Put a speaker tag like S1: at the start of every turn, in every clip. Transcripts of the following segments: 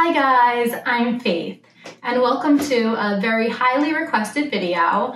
S1: Hi guys, I'm Faith, and welcome to a very highly requested video.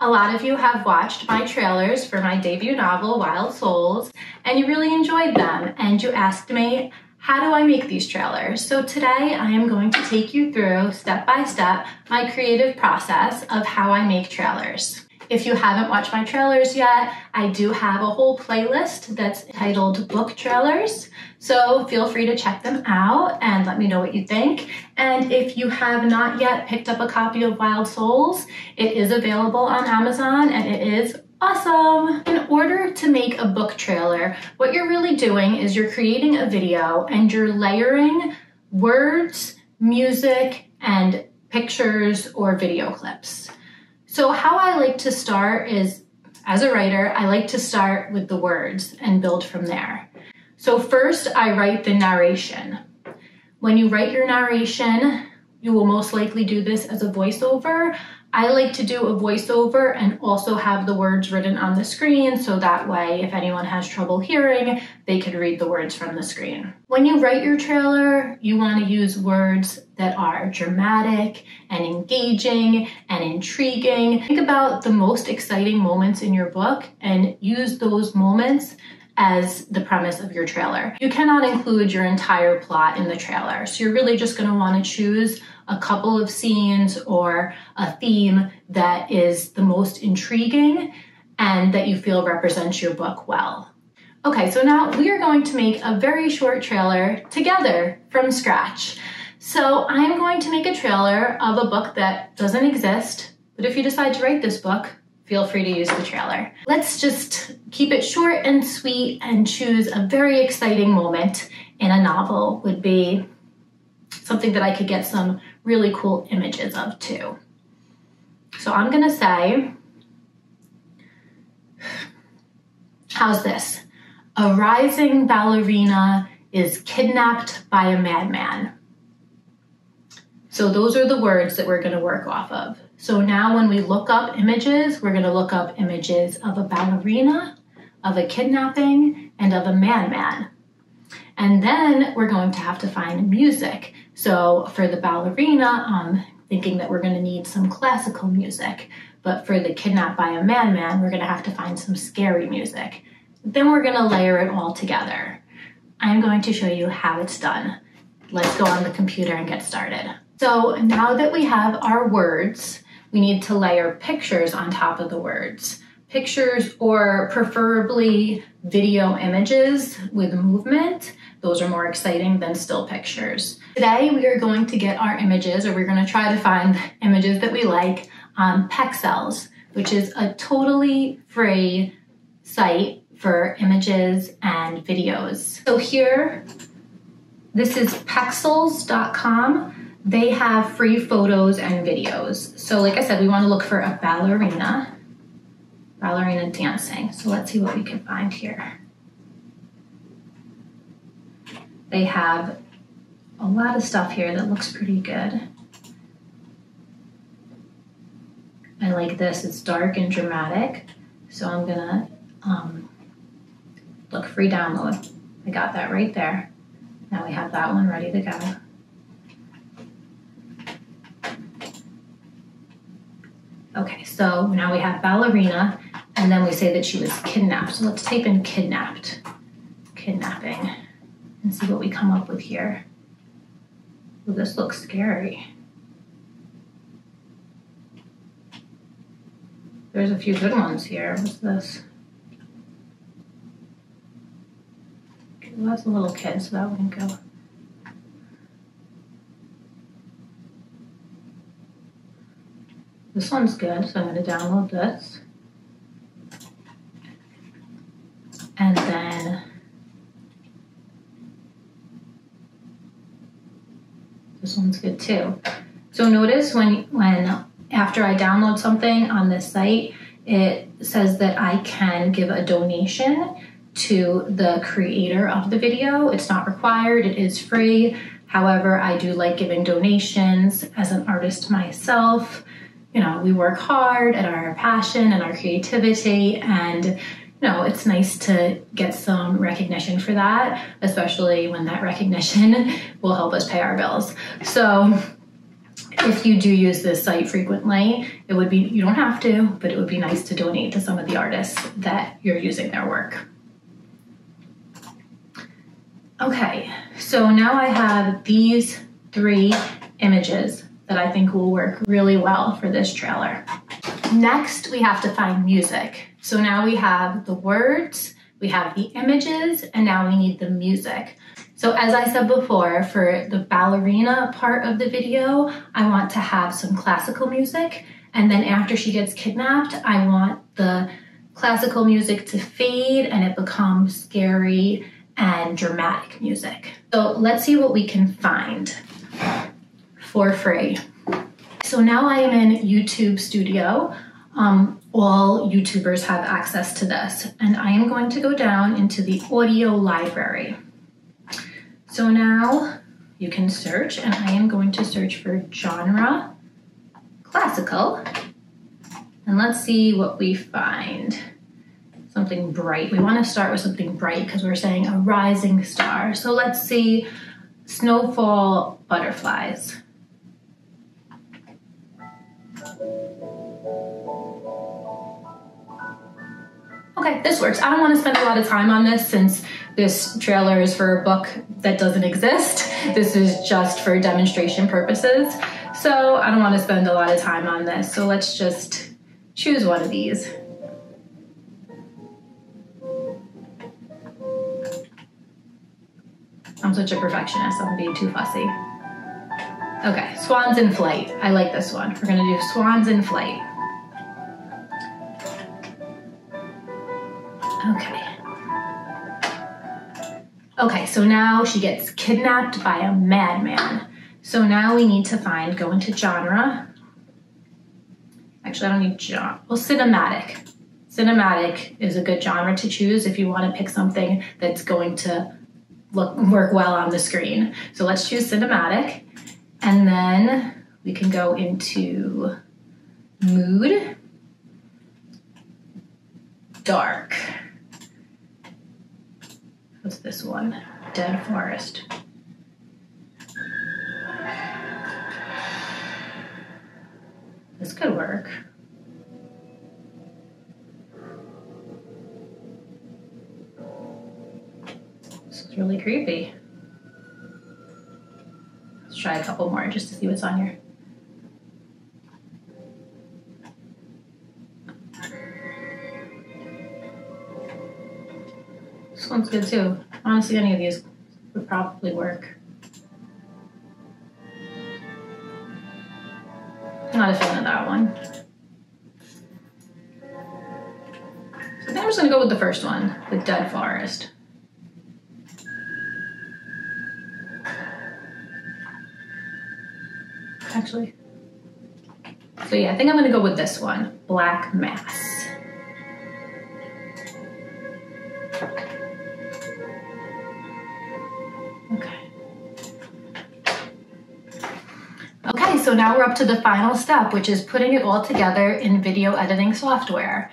S1: A lot of you have watched my trailers for my debut novel, Wild Souls, and you really enjoyed them, and you asked me, how do I make these trailers? So today I am going to take you through, step by step, my creative process of how I make trailers. If you haven't watched my trailers yet, I do have a whole playlist that's titled Book Trailers. So feel free to check them out and let me know what you think. And if you have not yet picked up a copy of Wild Souls, it is available on Amazon and it is awesome. In order to make a book trailer, what you're really doing is you're creating a video and you're layering words, music, and pictures or video clips. So how I like to start is, as a writer, I like to start with the words and build from there. So first I write the narration. When you write your narration, you will most likely do this as a voiceover. I like to do a voiceover and also have the words written on the screen so that way if anyone has trouble hearing, they can read the words from the screen. When you write your trailer, you want to use words that are dramatic and engaging and intriguing. Think about the most exciting moments in your book and use those moments as the premise of your trailer. You cannot include your entire plot in the trailer. So you're really just going to want to choose a couple of scenes or a theme that is the most intriguing and that you feel represents your book well. Okay, so now we are going to make a very short trailer together from scratch. So I'm going to make a trailer of a book that doesn't exist, but if you decide to write this book, feel free to use the trailer. Let's just keep it short and sweet and choose a very exciting moment in a novel would be something that I could get some really cool images of too. So I'm gonna say, how's this? A rising ballerina is kidnapped by a madman. So those are the words that we're gonna work off of. So now when we look up images, we're gonna look up images of a ballerina, of a kidnapping, and of a madman. And then we're going to have to find music. So for the ballerina, I'm thinking that we're going to need some classical music. But for the kidnapped by a madman, we're going to have to find some scary music. Then we're going to layer it all together. I'm going to show you how it's done. Let's go on the computer and get started. So now that we have our words, we need to layer pictures on top of the words. Pictures or preferably video images with movement those are more exciting than still pictures. Today we are going to get our images or we're going to try to find images that we like on Pexels, which is a totally free site for images and videos. So here, this is pexels.com. They have free photos and videos. So like I said, we want to look for a ballerina, ballerina dancing. So let's see what we can find here. They have a lot of stuff here that looks pretty good. I like this, it's dark and dramatic. So I'm gonna um, look free download. I got that right there. Now we have that one ready to go. Okay, so now we have ballerina, and then we say that she was kidnapped. So let's type in kidnapped, kidnapping and see what we come up with here. This looks scary. There's a few good ones here. What's this? Well, that's a little kid, so that wouldn't go. This one's good, so I'm going to download this. And then This one's good too. So notice when when after I download something on this site, it says that I can give a donation to the creator of the video. It's not required, it is free. However, I do like giving donations as an artist myself. You know, we work hard at our passion and our creativity, and no, it's nice to get some recognition for that, especially when that recognition will help us pay our bills. So if you do use this site frequently, it would be, you don't have to, but it would be nice to donate to some of the artists that you're using their work. Okay, so now I have these three images that I think will work really well for this trailer. Next, we have to find music. So now we have the words, we have the images, and now we need the music. So as I said before, for the ballerina part of the video, I want to have some classical music. And then after she gets kidnapped, I want the classical music to fade and it becomes scary and dramatic music. So let's see what we can find for free. So now I am in YouTube Studio. Um, all YouTubers have access to this, and I am going to go down into the audio library. So now you can search, and I am going to search for genre classical. And let's see what we find. Something bright. We want to start with something bright because we're saying a rising star. So let's see snowfall butterflies. Okay, this works. I don't want to spend a lot of time on this since this trailer is for a book that doesn't exist. This is just for demonstration purposes. So I don't want to spend a lot of time on this. So let's just choose one of these. I'm such a perfectionist, I'm being too fussy. Okay, swans in flight. I like this one. We're gonna do swans in flight. Okay. Okay, so now she gets kidnapped by a madman. So now we need to find, go into genre. Actually, I don't need genre. Well, cinematic. Cinematic is a good genre to choose if you want to pick something that's going to look work well on the screen. So let's choose cinematic. And then we can go into mood, dark. What's this one? Dead forest. This could work. This is really creepy. Let's try a couple more just to see what's on here. One's good too. Honestly, any of these would probably work. Not a fan of that one. So I think I'm just gonna go with the first one, the Dead Forest. Actually. So yeah, I think I'm gonna go with this one, Black Mass. Now we're up to the final step, which is putting it all together in video editing software.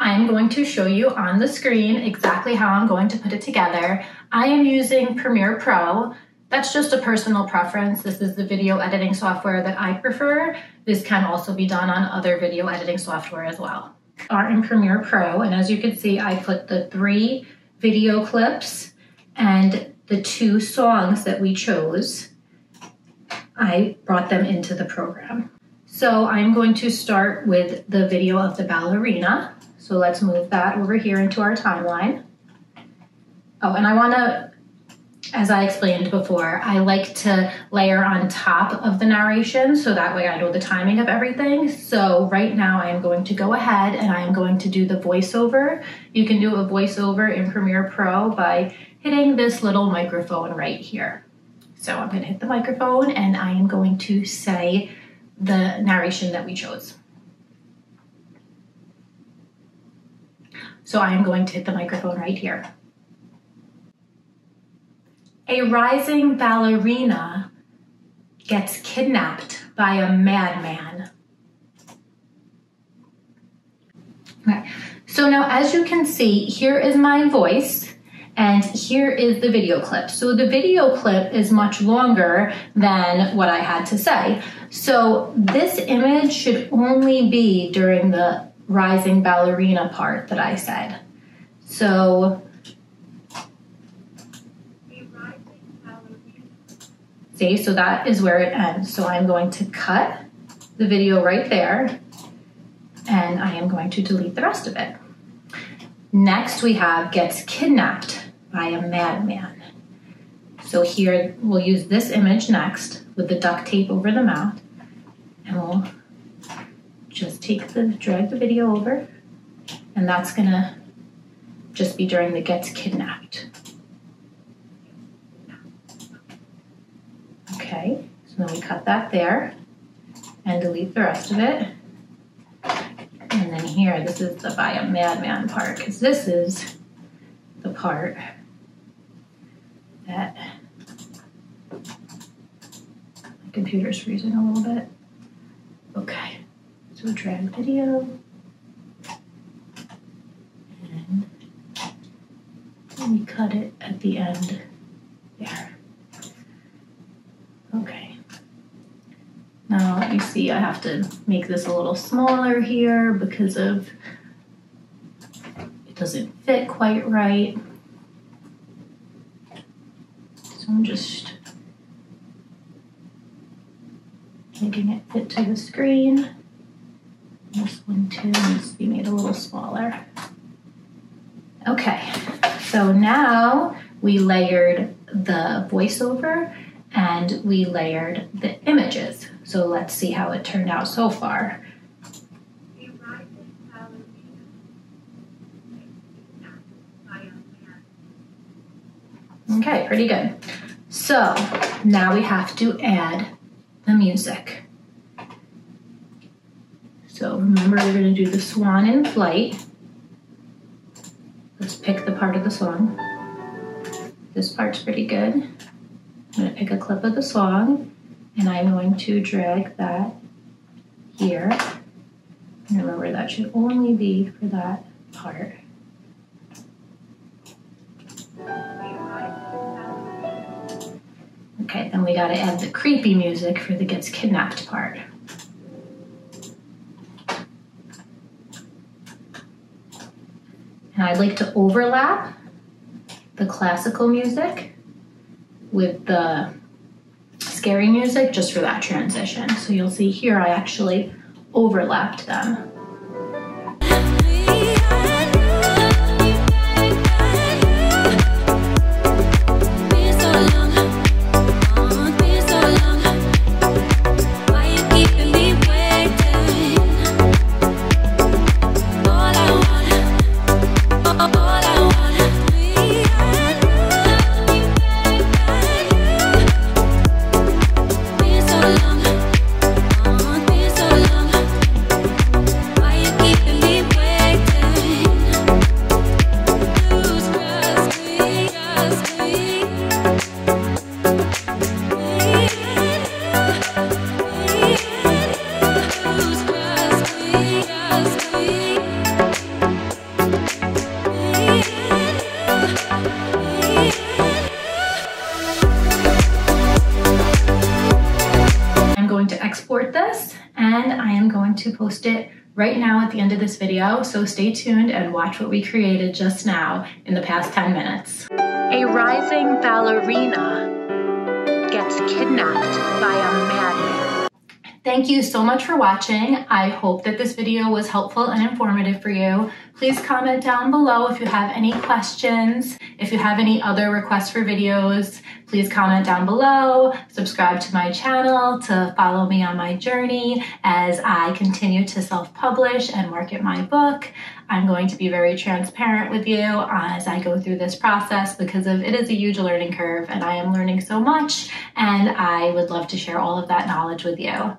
S1: I'm going to show you on the screen exactly how I'm going to put it together. I am using Premiere Pro. That's just a personal preference. This is the video editing software that I prefer. This can also be done on other video editing software as well. Are in Premiere Pro, and as you can see, I put the three video clips and the two songs that we chose I brought them into the program. So I'm going to start with the video of the ballerina. So let's move that over here into our timeline. Oh, and I want to, as I explained before, I like to layer on top of the narration so that way I know the timing of everything. So right now I am going to go ahead and I am going to do the voiceover. You can do a voiceover in Premiere Pro by hitting this little microphone right here. So I'm going to hit the microphone and I am going to say the narration that we chose. So I am going to hit the microphone right here. A rising ballerina gets kidnapped by a madman. Okay, So now as you can see, here is my voice and here is the video clip. So the video clip is much longer than what I had to say. So this image should only be during the rising ballerina part that I said. So See, so that is where it ends. So I'm going to cut the video right there and I am going to delete the rest of it. Next we have gets kidnapped by a madman. So here we'll use this image next with the duct tape over the mouth and we'll just take the, drag the video over and that's gonna just be during the gets kidnapped. Okay, so then we cut that there and delete the rest of it. And then here, this is the by a madman part, because this is the part that my computer's freezing a little bit. Okay, so drag video. And we cut it at the end there. Okay. Now you see I have to make this a little smaller here because of it doesn't fit quite right. So I'm just making it fit to the screen. This one too needs to be made a little smaller. Okay, so now we layered the voiceover and we layered the images. So let's see how it turned out so far. Okay, pretty good. So now we have to add the music. So remember we're going to do the swan in flight. Let's pick the part of the song. This part's pretty good. I'm going to pick a clip of the song and I'm going to drag that here. And remember that should only be for that part. Okay, then we gotta add the creepy music for the gets kidnapped part. And I'd like to overlap the classical music with the scary music just for that transition. So you'll see here I actually overlapped them. Post it right now at the end of this video, so stay tuned and watch what we created just now in the past 10 minutes. A rising ballerina gets kidnapped by a madman. Thank you so much for watching. I hope that this video was helpful and informative for you. Please comment down below if you have any questions. If you have any other requests for videos, please comment down below. Subscribe to my channel to follow me on my journey as I continue to self-publish and market my book. I'm going to be very transparent with you as I go through this process because of it is a huge learning curve and I am learning so much and I would love to share all of that knowledge with you.